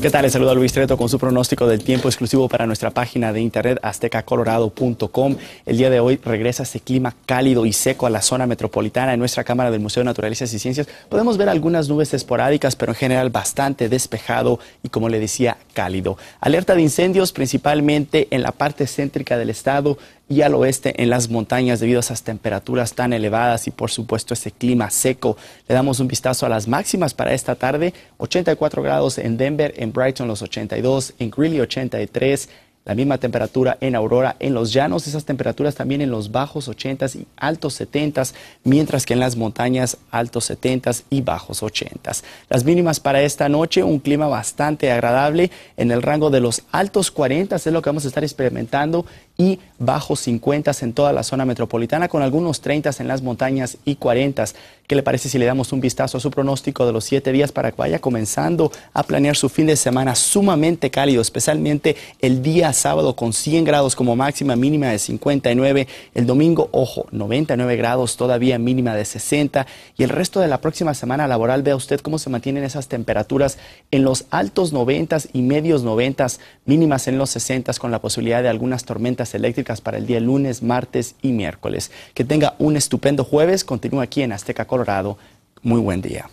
¿Qué tal? Les saluda Luis Treto con su pronóstico del tiempo exclusivo para nuestra página de internet aztecacolorado.com. El día de hoy regresa ese clima cálido y seco a la zona metropolitana. En nuestra cámara del Museo de Naturalezas y Ciencias podemos ver algunas nubes esporádicas, pero en general bastante despejado y, como le decía, cálido. Alerta de incendios principalmente en la parte céntrica del estado y al oeste en las montañas debido a esas temperaturas tan elevadas y por supuesto ese clima seco. Le damos un vistazo a las máximas para esta tarde. 84 grados en Denver, en Brighton los 82, en Greeley 83, la misma temperatura en Aurora, en los llanos, esas temperaturas también en los bajos 80s y altos 70s, mientras que en las montañas altos 70s y bajos 80s. Las mínimas para esta noche, un clima bastante agradable en el rango de los altos 40 es lo que vamos a estar experimentando y bajos 50 en toda la zona metropolitana, con algunos 30 en las montañas y 40. ¿Qué le parece si le damos un vistazo a su pronóstico de los siete días para que vaya comenzando a planear su fin de semana sumamente cálido, especialmente el día sábado con 100 grados como máxima, mínima de 59, el domingo, ojo, 99 grados, todavía mínima de 60 y el resto de la próxima semana laboral, vea usted cómo se mantienen esas temperaturas en los altos 90 y medios 90, mínimas en los 60 con la posibilidad de algunas tormentas eléctricas para el día lunes, martes y miércoles. Que tenga un estupendo jueves. Continúa aquí en Azteca, Colorado. Muy buen día.